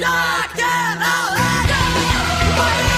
not get away.